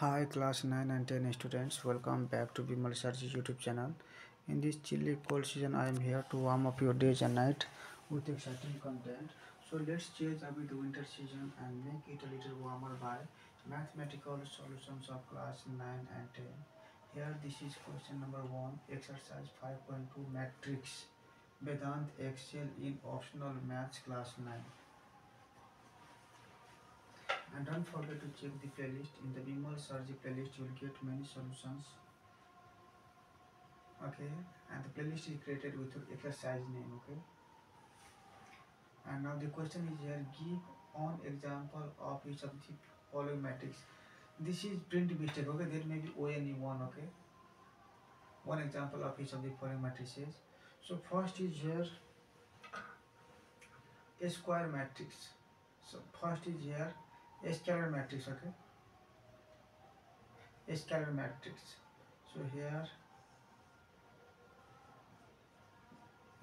Hi class 9 and 10 students. Welcome back to Bimal Sarji YouTube channel. In this chilly cold season I am here to warm up your days and night with exciting content. So let's change a bit the winter season and make it a little warmer by mathematical solutions of class 9 and 10 here this is question number 1 exercise 5.2 matrix. Vedant Excel in optional maths class 9 and don't forget to check the playlist. In the Bimal Sarji playlist you will get many solutions. Okay? And the playlist is created with exercise name okay? And now the question is here give one example of each of the following matrix. This is print mistake okay? There may be only one okay? One example of each of the following matrices. So first is here a square matrix. So first is here scalar matrix okay? Scalar matrix. So here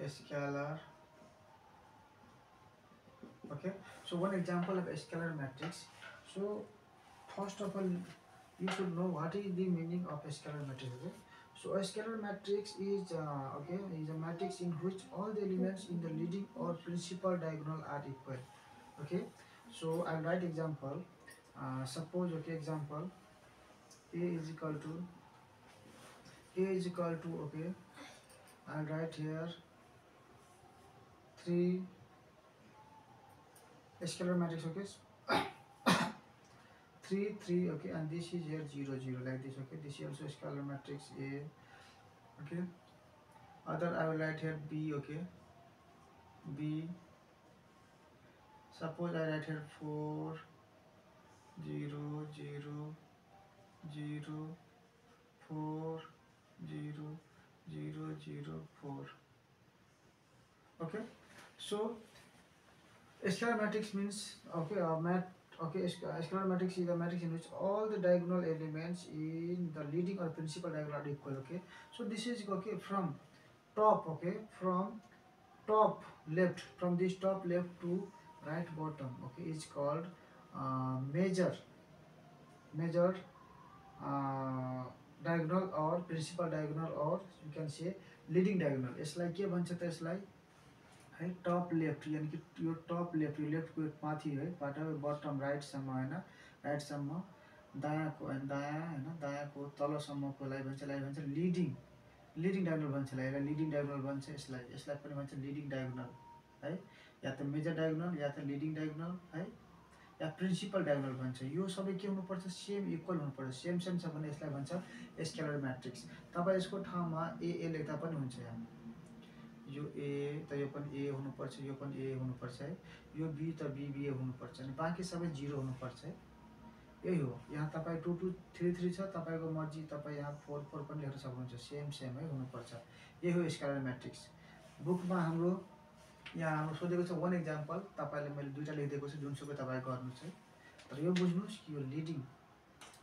scalar okay? So one example of scalar matrix. So first of all you should know what is the meaning of scalar matrix okay? So a scalar matrix is uh, okay is a matrix in which all the elements in the leading or principal diagonal are equal okay so i'll write example uh, suppose okay example a is equal to a is equal to okay i'll write here 3 scalar matrix okay 3 3 okay and this is here 0 0 like this okay this is also scalar matrix a okay other i will write here b okay b suppose i write here 4 0 0 0 4 0 0 0 4 okay so scalar matrix means okay uh, mat okay uh, scalar matrix is a matrix in which all the diagonal elements in the leading or principal diagonal are equal okay so this is okay from top okay from top left from this top left to right bottom okay is called uh, major major uh, diagonal or principal diagonal or you can say यसलाई के भन्छ त यसलाई है top left यानि कि यो top left यो लेफ्टको माथि है बाट बटम राइटसम्म होइन राइटसम्म दायाँको होइन दायाँ होइन दायाँको तलसम्मकोलाई भन्छ यसलाई भन्छ लिडिङ लिडिङ डायगोनल भन्छ यसलाई लिडिङ डायगोनल भन्छ यसलाई यसलाई पनि भन्छ लिडिङ डायगोनल है? या त मेजर डायगोनल या त लिडिङ डायगोनल है? या प्रिन्सिपल डायगोनल भन्छ। यो सबै के हुनुपर्छ? सेम इक्वल हुनुपर्छ। सेम सेम छ भने यसलाई भन्छ स्केलर म्याट्रिक्स तपाईँ यसको ठाउँमा एए लेख्दा पनि हुन्छ यहाँ। यो ए त यो पनि ए हुनुपर्छ यो पनि ए हुनुपर्छ है? यो बी त बिबिए हुनुपर्छ अनि बाँकी सबै जिरो हुनुपर्छ है? यही हो। यहाँ तपाईँ टू टू थ्री थ्री छ। तपाईँको मर्जी तपाईँ यहाँ फोर फोर पनि लेख्न सक्नुहुन्छ। सेम सेम है? हुनुपर्छ। यही हो स्केलर म्याट्रिक्स बुकमा हाम्रो यहाँ हाम्रो सोधेको छ वान इक्जाम्पल तपाईँले मैले दुइटा लेखिदिएको छु जुनसुकै तपाईँ गर्नुहोस् है तर यो बुझ्नुहोस् कि यो लिडिङ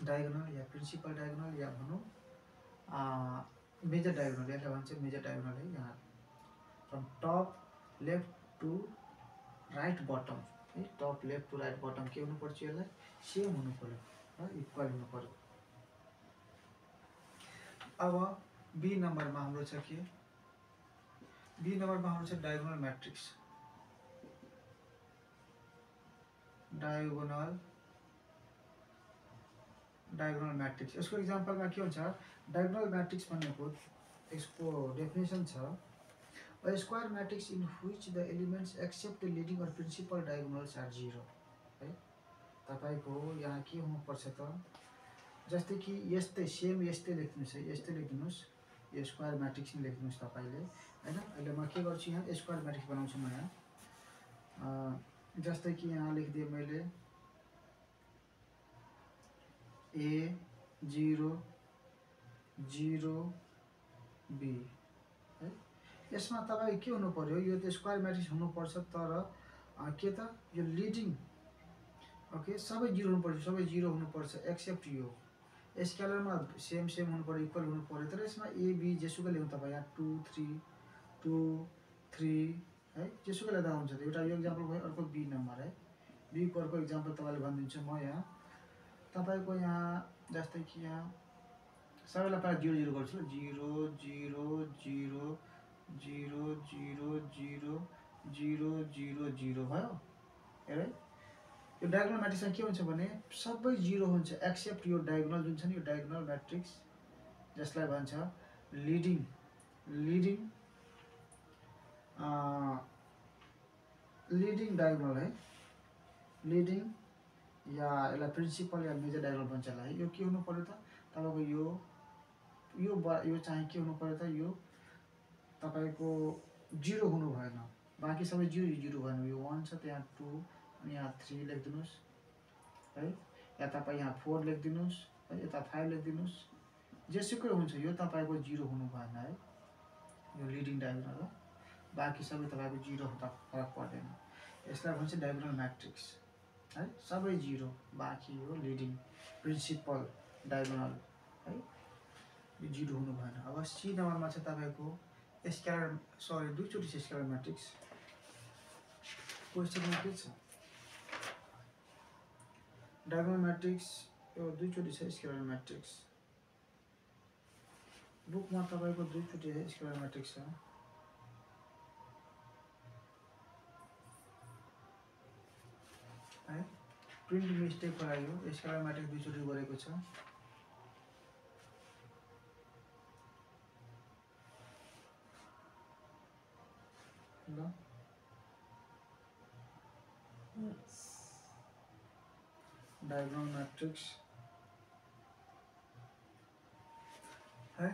डायगोनल या प्रिन्सिपल डायगोनल या भनौँ मेजर डायगोनल यसलाई भन्छ मेजर डायगोनल है यहाँ। From top left to right bottom है top left to right bottom के हुनु पर्छ यसलाई? सेम हुनु पऱ्यो र इक्वल हुनु पऱ्यो अब बी नम्बरमा हाम्रो छ के? बी नम्बरमा हाम्रो छ diagonal matrix diagonal diagonal matrix यसको इक्जाम्पलमा के हुन्छ डायगोनल म्याट्रिक्स भनेको यसको डेफिनेसन छ। A square matrix in which the elements except the leading or principal diagonals are है? तपाईँको यहाँ के हुनुपर्छ त। जस्तै कि यस्तै सेम यस्तै लेख्नुहोस् है यस्तै लेखिदिनुहोस् यो स्क्वायर म्याट्रिक्स नै लेखिदिनुहोस् तपाईँले होइन? अहिले म के गर्छु यहाँ? स्क्वायर म्याट्रिक्स बनाउँछु म यहाँ। जस्तै कि यहाँ लेखिदिएँ मैले। ए जिरो जिरो बी है? यसमा तपाईँ के हुनु पर्यो? यो त स्क्वायर म्याट्रिक्स हुनुपर्छ तर के त? यो लिडिङ ओके सबै जिरो हुनुपर्छ सबै जिरो हुनुपर्छ एक्सेप्ट यो। स्केलरमा सेम सेम हुनु पऱ्यो इक्वल हुनु पऱ्यो। तर यसमा एबी जेसुकै ल्याउँ तपाईँ यहाँ टू थ्री टू थ्री है? जेसुकै ल्याउँदा हुन्छ एउटा यो इक्जाम्पल भयो अर्को बी नम्बर है? बीको अर्को इक्जाम्पल तपाईँले भनिदिन्छु म यहाँ। तपाईँको यहाँ जस्तै कि यहाँ सबैलाई पहिला जिरो जिरो गर्छु zero zero zero zero zero zero zero zero zero भयो। हेर यो डायगोनल म्याट्रिक्समा के हुन्छ भने सबै जिरो हुन्छ एक्सेप्ट यो डायगोनल जुन छ नि यो डायगोनल म्याट्रिक्स जसलाई भन्छ लिडिङ लिडिङ लिडिङ डायगोनल है। लिडिङ या यसलाई प्रिन्सिपल या मेजर डायगोनल भन्छ यसलाई है। यो के हुनु पऱ्यो त? तपाईँको यो यो ब यो चाहिँ के हुनु पऱ्यो त? यो तपाईँको जिरो हुनु भएन। बाँकी सबै जिरो जिरो भएन। यो वान छ त्यहाँ टू यहाँ थ्री लेखिदिनुहोस् है या तपाईँ यहाँ फोर लेखिदिनुहोस् है यता फाइभ लेखिदिनुहोस् जेसुकै हुन्छ यो तपाईँको जिरो हुनु भएन है। यो लिडिङ डायग्राम हो। बाँकी सबै तपाईँको जिरो हुँदा फरक पर्दैन यसलाई भन्छ डायग्राम म्याट्रिक्स है सबै जिरो बाँकी हो लिडिङ प्रिन्सिपल डायगोनल है यो जिरो हुनु भएन अब सी नम्बरमा चाहिँ तपाईँको स्क्यालर सरी दुईचोटि छ स्क्यालर म्याट्रिक्स क्वेसनमा के छ डायगोनल यो दुईचोटि छ स्क्यालर म्याट्रिक्स बुकमा तपाईँको दुईचोटि स्क्वायर म्याट्रिक्स छ है प्रिन्ट मिस्टेकको लागि हो स्क्वायर म्याट्रिक्स दुईचोटि गरेको छ ल डायग्राम म्याट्रिक्स है?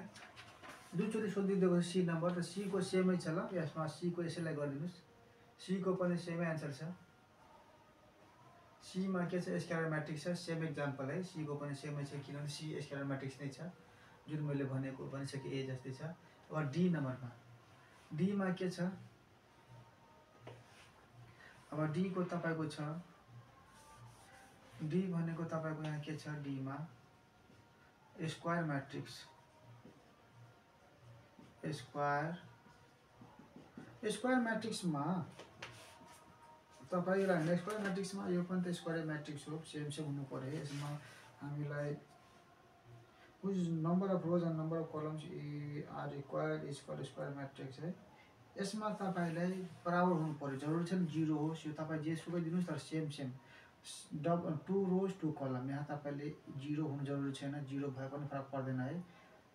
दुईचोटि सोधिदिएको छ सी नम्बर त सीको सेमै छ ल यसमा सीको यसैलाई गरिदिनुहोस्। सीको पनि सेमै एन्सर छ। सीमा के छ? स्क्यालर म्याट्रिक्स छ। सेम इक्जाम्पल है। सीको पनि सेमै छ किनभने सी स्क्यालर म्याट्रिक्स नै छ। जुन मैले भनेको भनिसकेँ ए जस्तै छ। अब डी नम्बरमा डीमा के छ? अब डीको तपाईँको छ। डी भनेको तपाईँको यहाँ के छ? डीमा स्क्वायर म्याट्रिक्स स्क्वायर स्क्वायर म्याट्रिक्समा तपाईँलाई स्क्वायर म्याट्रिक्समा यो पनि त स्क्वायर म्याट्रिक्स हो सेम सेम हुनु पऱ्यो यसमा हामीलाई कुछ number of rows and number of columns are required call square matrix है। यसमा तपाईँलाई बराबर हुनु पऱ्यो जरुरी छैन जिरो होस् यो तपाईँ जे सुकै दिनुहोस् तर सेम सेम डब टु रोज टु कलम। यहाँ तपाईँले जिरो हुनु जरुरी छैन जिरो भए पनि फरक पर्दैन है।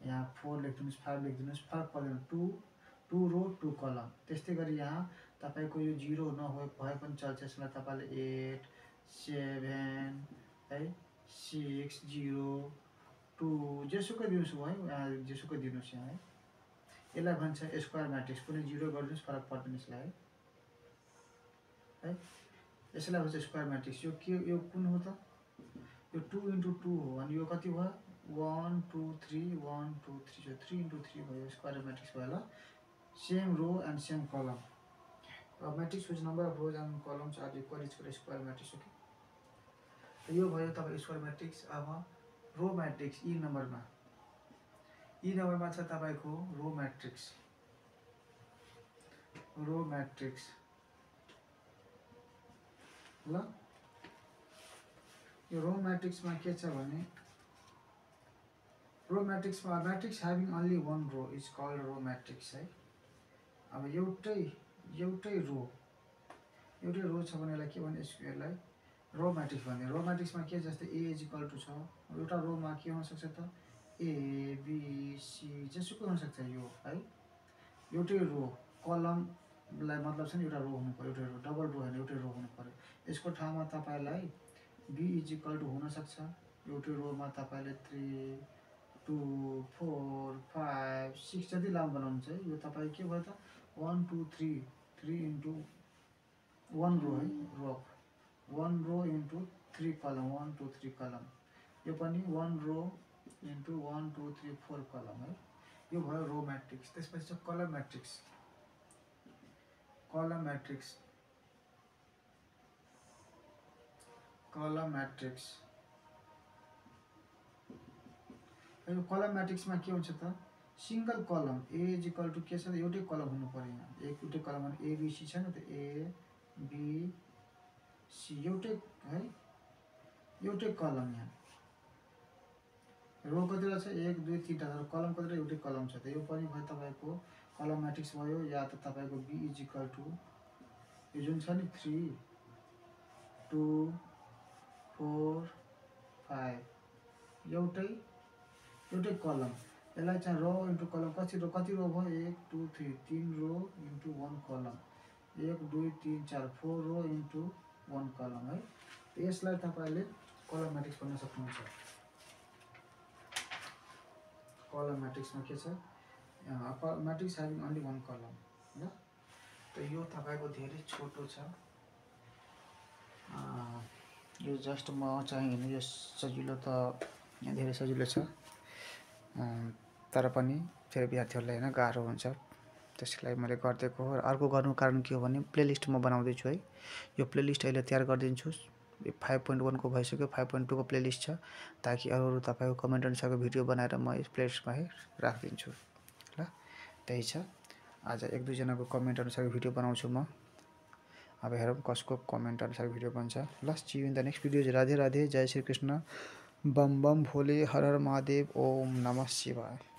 यहाँ फोर लेखिदिनुहोस् फाइभ लेखिदिनुहोस् फरक पर्दैन टु टु रो टु कलम। त्यस्तै गरी यहाँ तपाईँको यो जिरो नभए भए पनि चल्छ यसमा तपाईँले एट सेभेन है सिक्स जिरो टु जेसुकै दिनुहोस् है यहाँ जेसुकै दिनुहोस् यहाँ है यसलाई भन्छ स्क्वायर म्याट्रिक्स कुनै जिरो गरिदिनुहोस् फरक पर्दैन यसलाई है है? यसलाई भन्छ स्क्वायर म्याट्रिक्स यो के यो कुन हो त? यो टु इन्टु टू हो अनि यो कति भयो? One two three one two three जो थ्री इन्टु थ्री भयो स्क्वायर म्याट्रिक्स भयो ल। Same row and same column matrix whose number of rows and columns are equal is square matrix हो कि यो भयो तपाईँ स्क्वायर म्याट्रिक्स अब रो म्याट्रिक्स ई नम्बरमा ई नम्बरमा छ तपाईँको रो म्याट्रिक्स रो म्याट्रिक्स ल। यो रो म्याट्रिक्समा के छ भने row म्याट्रिक्समा matrix having only one row is called row matrix है। अब एउटै एउटै रो एउटै रो छ भने यसलाई के भने यसलाई रो म्याट्रिक्स भन्ने। रो म्याट्रिक्समा के जस्तै ए इज इक्वल टु छ। एउटा रोमा के हुनसक्छ त? ए बिसी जेसुकै हुनसक्छ यो है। एउटै रो कलमलाई मतलब छ नि एउटा रो हुनु पऱ्यो एउटै रो डबल रो होइन एउटै रो हुनु पऱ्यो यसको ठाउँमा तपाईँलाई बी इज इक्वल टु हुनसक्छ। एउटै रोमा तपाईँले three two four five six जति लामो बनाउनुहुन्छ है यो तपाईँ के भयो त? One two three three into one row है row one row into three column one two three column यो पनि one row into one two three four column है। यो भयो रो म्याट्रिक्स त्यसपछि छ कलम म्याट्रिक्स कलम म्याट्रिक्स कलम म्याट्रिक्स यो कलम म्याट्रिक्समा के हुन्छ त? कलम ए इज़ इक्वल टु के छ कलम हुनु यहाँ एक एउटै कलम भने एबिसी छ नि त ए बी सी है? कलम यहाँ। रो कतिवटा एक, दुई, तिनवटा। तर कलम कतिवटा एउटै कलम छ त? यो पनि कलम म्याट्रिक्स भयो या त तपाईँको बी इज इक्वल टु यो जुन छ नि थ्री टू फोर फाइभ एउटै एउटै कलम यसलाई चाहिँ रो इन्टु कलम कति रो कति रो भयो? एक टू थ्री तिन रो इन्टु वान कलम एक दुई तिन चार फोर रो इन्टु वान कलम है? यसलाई तपाईँले कलम म्याट्रिक्स भन्न सक्नुहुन्छ। कलम म्याट्रिक्समा के छ? म्याट्रिक्स ह्याभिङ अन्ली वान कलम ल त यो तपाईँको धेरै छोटो छ। यो जस्ट म चाहिँ हेर्नु यो सजिलो त धेरै सजिलो छ। तर पनि फेरि विद्यार्थीहरूलाई होइन गाह्रो हुन्छ। त्यसलाई मैले गरिदिएको हो। अर्को गर्नुको कारण के हो भने प्लेलिस्ट म बनाउँदैछु है। यो प्लेलिस्ट अहिले तयार गरिदिन्छु। फाइभ पोइन्ट वानको भइसक्यो। फाइभ पोइन्ट टूको प्लेलिस्ट छ। ताकि अरू अरू तपाईँको कमेन्ट अनुसारको भिडियो बनाएर म यस प्लेलिस्टमा है राखिदिन्छु। त्यही छ। आज एक दुईजनाको कमेन्ट अनुसारको भिडियो बनाउँछु म। अब हेरौँ कसको कमेन्ट अनुसार भिडियो बन्छ। ल see in the next video Radhe Radhe. जय श्री कृष्ण बम बम भोले। हर हर महादेव। ओम नमः शिवाय।